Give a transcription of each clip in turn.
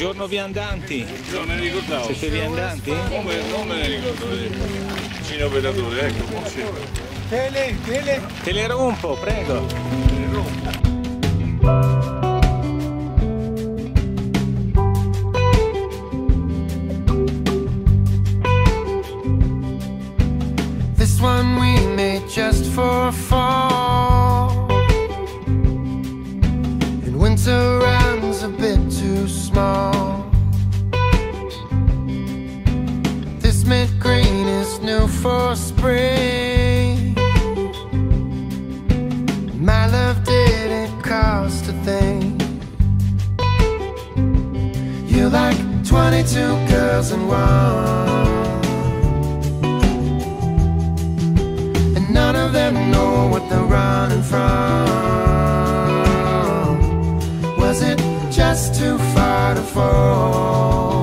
Buongiorno viandanti. Non me ne ricordavo. Siete viandanti? Come, non me ne ricordavo. Cino operatore, ecco, buongiorno. Tele, tele. Tele rompo, prego. Tele rompo. This one we made just for fall. In winter. a bit too small. This mint green is new for spring. My love didn't cost a thing. You like 22 girls in one. And none of them know what they're running from. fall.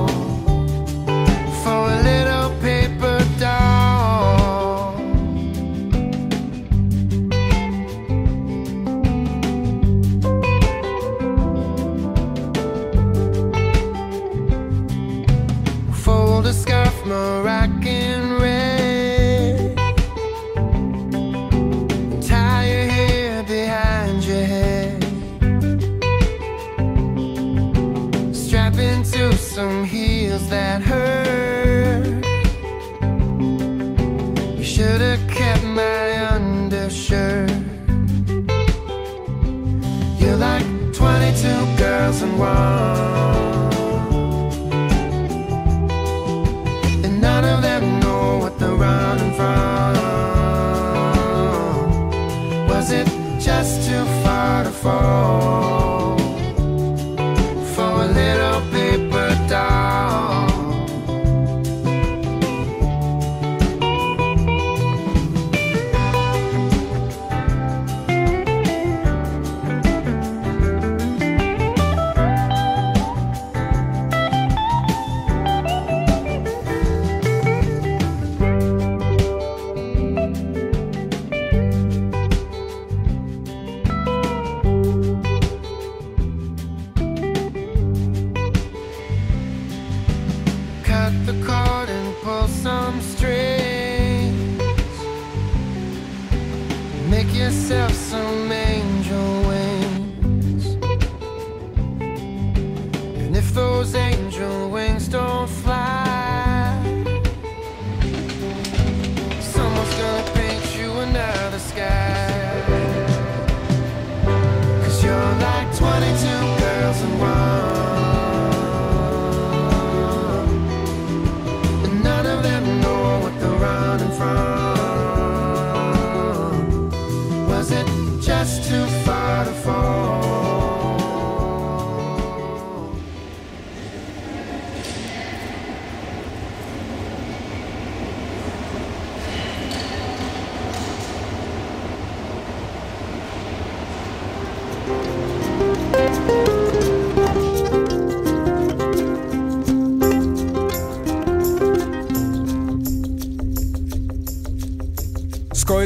just too far to fall. cut the cord and pull some strings. Make yourself some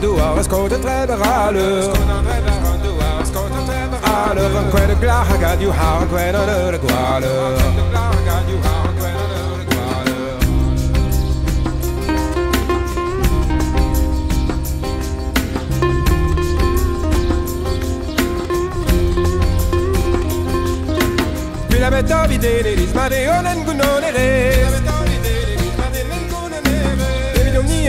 dehors, est-ce qu'on te traînera Alors, un coin de you how, de Puis la bête en de les on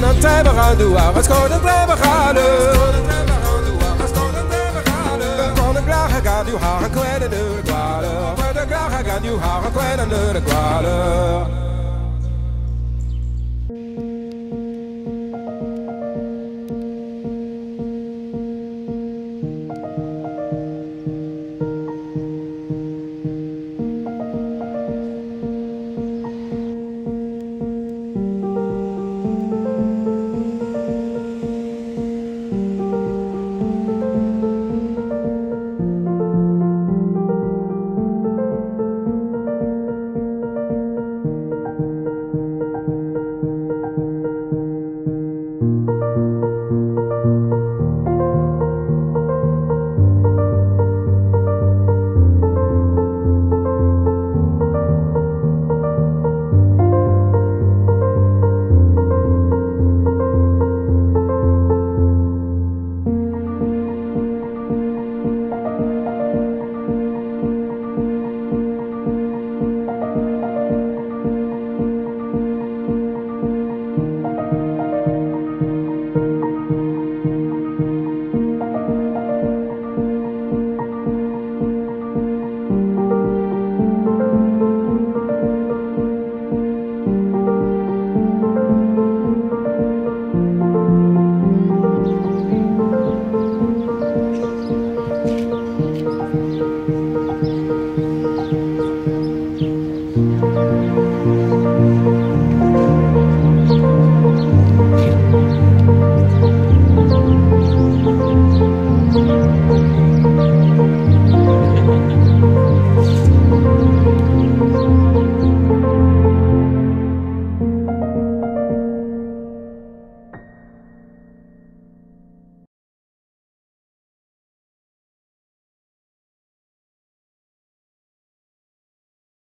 Dan der gaan an du a was kommt Dan Treiber an du Graag gaan uw haren kwijt en de kwalen. Graag gaan gaan haren kwijt en de kwalen.